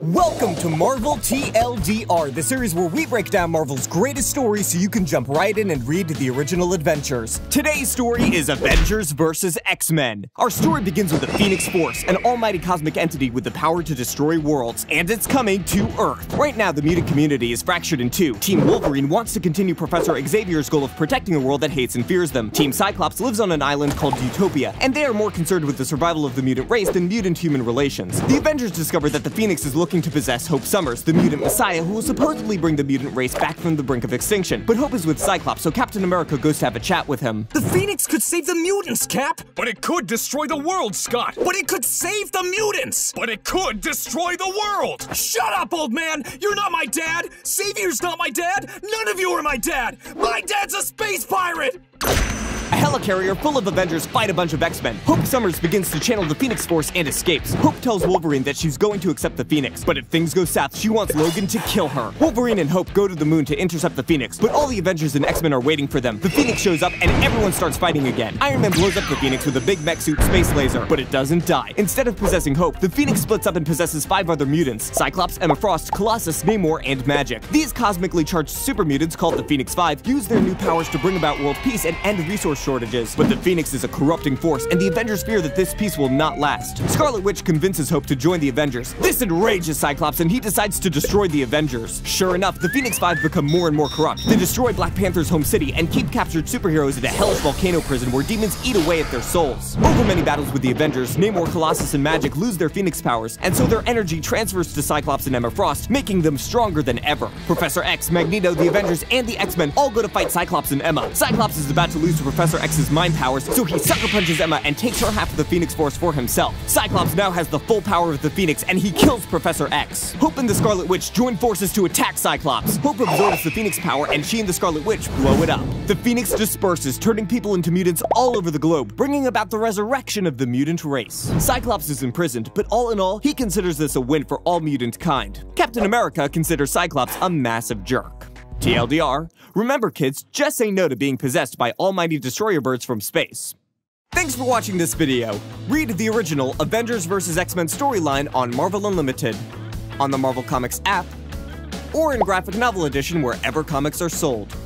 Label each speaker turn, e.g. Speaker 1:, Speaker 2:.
Speaker 1: Welcome to Marvel TLDR, the series where we break down Marvel's greatest stories so you can jump right in and read the original adventures. Today's story is Avengers vs. X-Men. Our story begins with the Phoenix Force, an almighty cosmic entity with the power to destroy worlds, and it's coming to Earth. Right now, the mutant community is fractured in two. Team Wolverine wants to continue Professor Xavier's goal of protecting a world that hates and fears them. Team Cyclops lives on an island called Utopia, and they are more concerned with the survival of the mutant race than mutant-human relations. The Avengers discover that the Phoenix is looking to possess Hope Summers, the mutant messiah who will supposedly bring the mutant race back from the brink of extinction. But Hope is with Cyclops, so Captain America goes to have a chat with him.
Speaker 2: The Phoenix could save the mutants, Cap!
Speaker 3: But it could destroy the world, Scott!
Speaker 2: But it could save the mutants!
Speaker 3: But it could destroy the world!
Speaker 2: Shut up, old man! You're not my dad! Xavier's not my dad! None of you are my dad! My dad's a space pirate!
Speaker 1: A helicarrier full of Avengers fight a bunch of X-Men. Hope Summers begins to channel the Phoenix Force and escapes. Hope tells Wolverine that she's going to accept the Phoenix, but if things go south, she wants Logan to kill her. Wolverine and Hope go to the moon to intercept the Phoenix, but all the Avengers and X-Men are waiting for them. The Phoenix shows up and everyone starts fighting again. Iron Man blows up the Phoenix with a big mech suit space laser, but it doesn't die. Instead of possessing Hope, the Phoenix splits up and possesses five other mutants, Cyclops, Emma Frost, Colossus, Namor, and Magik. These cosmically charged super mutants called the Phoenix Five use their new powers to bring about world peace and end resource shortages, but the Phoenix is a corrupting force, and the Avengers fear that this peace will not last. Scarlet Witch convinces Hope to join the Avengers. This enrages Cyclops, and he decides to destroy the Avengers. Sure enough, the Phoenix Five become more and more corrupt. They destroy Black Panther's home city and keep captured superheroes in a hellish volcano prison where demons eat away at their souls. Over many battles with the Avengers, Namor, Colossus, and Magik lose their Phoenix powers, and so their energy transfers to Cyclops and Emma Frost, making them stronger than ever. Professor X, Magneto, the Avengers, and the X-Men all go to fight Cyclops and Emma. Cyclops is about to lose to Professor X's mind powers, so he sucker punches Emma and takes her half of the Phoenix Force for himself. Cyclops now has the full power of the Phoenix, and he kills Professor X. Hope and the Scarlet Witch join forces to attack Cyclops. Hope absorbs the Phoenix power, and she and the Scarlet Witch blow it up. The Phoenix disperses, turning people into mutants all over the globe, bringing about the resurrection of the mutant race. Cyclops is imprisoned, but all in all, he considers this a win for all mutant kind. Captain America considers Cyclops a massive jerk. TLDR, remember kids, just say no to being possessed by almighty destroyer birds from space. Thanks for watching this video. Read the original Avengers vs. X-Men storyline on Marvel Unlimited, on the Marvel Comics app, or in graphic novel edition wherever comics are sold.